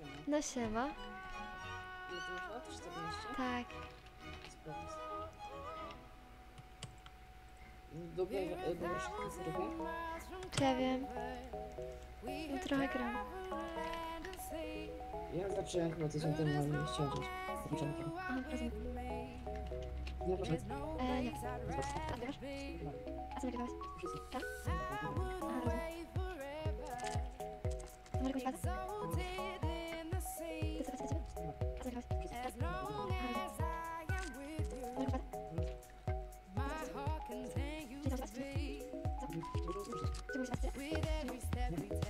Siema. No siema. Ty masz lat? 14? Tak. Spoko. Dobra, e, dobra, szybko trochę. Czy ja wiem? No, trochę gram. Ja zacząłem chyba coś chciałem wziąć. Z początkiem. A, rozumiem. Nie proszę. E, nie. A ty grasz? A co nagrywałeś? Wszyscy. Tak? A, rozumiem. Może jakąś? Czy mówisz bazę? A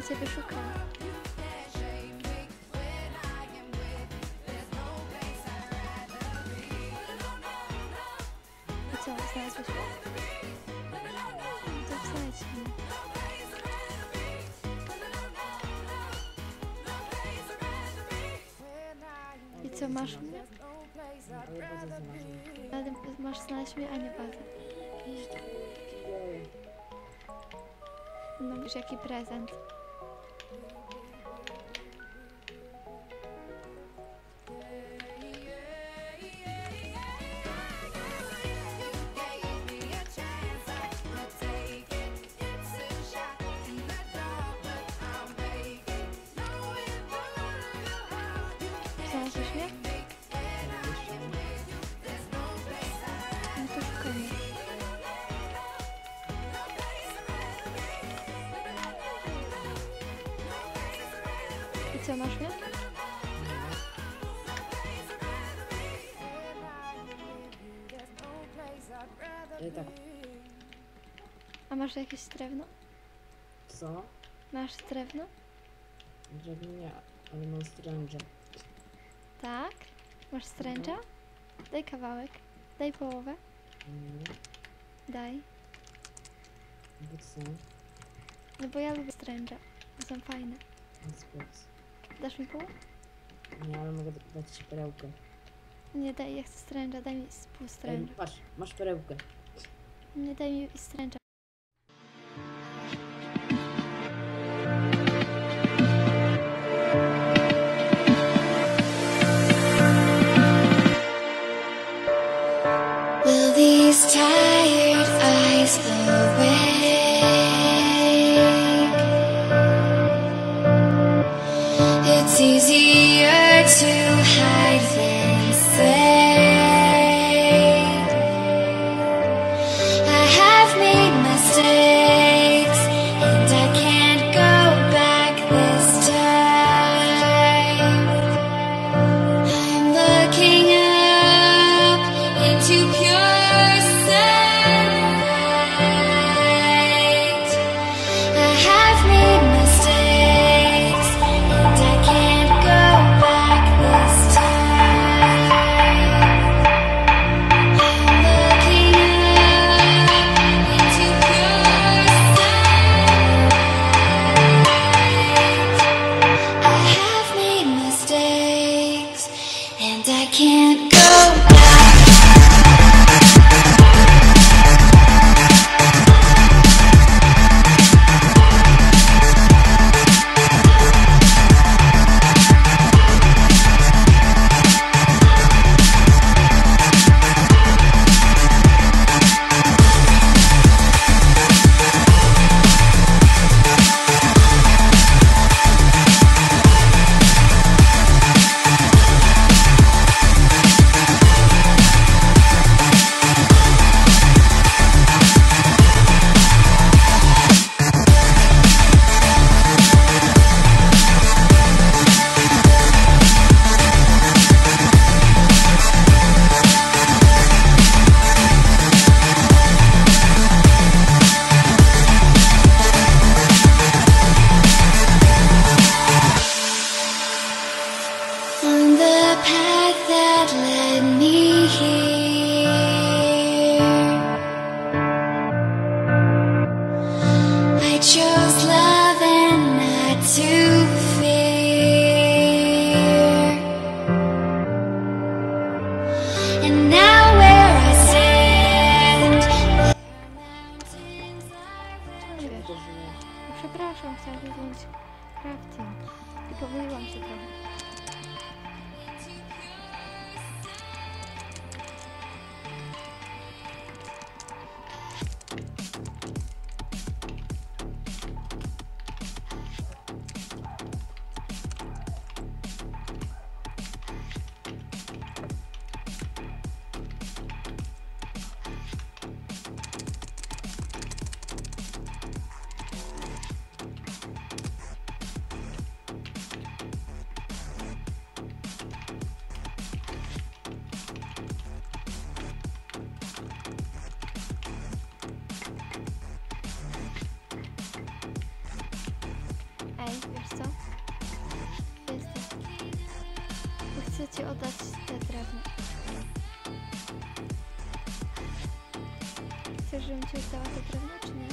I co, znalazłeś go? To. I co, masz mnie? Ale masz znaleźć mnie, a nie bazę. No wiesz, jaki prezent. I co, masz mnie? E, tak. A masz jakieś drewno? Co? Masz drewno? Drewno nie, ale mam stręża. Tak? Masz stręcza? Daj kawałek. Daj połowę. Mm, Daj. Bo co? No bo ja lubię stręcza. Bo są fajne. No spoko. Dasz mi pół? Nie, ale mogę dać ci perełkę. Nie, daj, ja chcę stręcza. Daj mi pół stręcza. patrz, masz perełkę. Nie, daj mi stręcza. to fear. And now where Przepraszam, chciałam wziąć crafting. Tylko wyjęłam się trochę. Co? Jestem. Bo chcę ci oddać te drewno. Chcesz, żebym ci oddała te drewno, czy nie?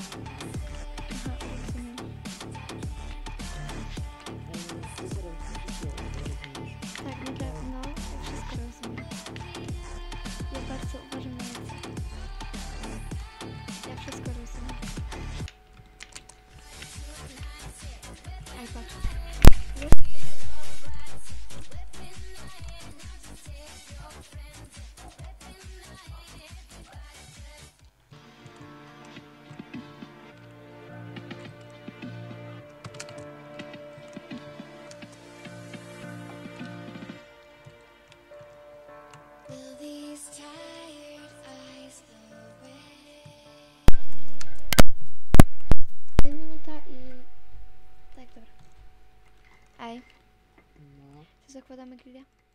Tak, dobra. Ej,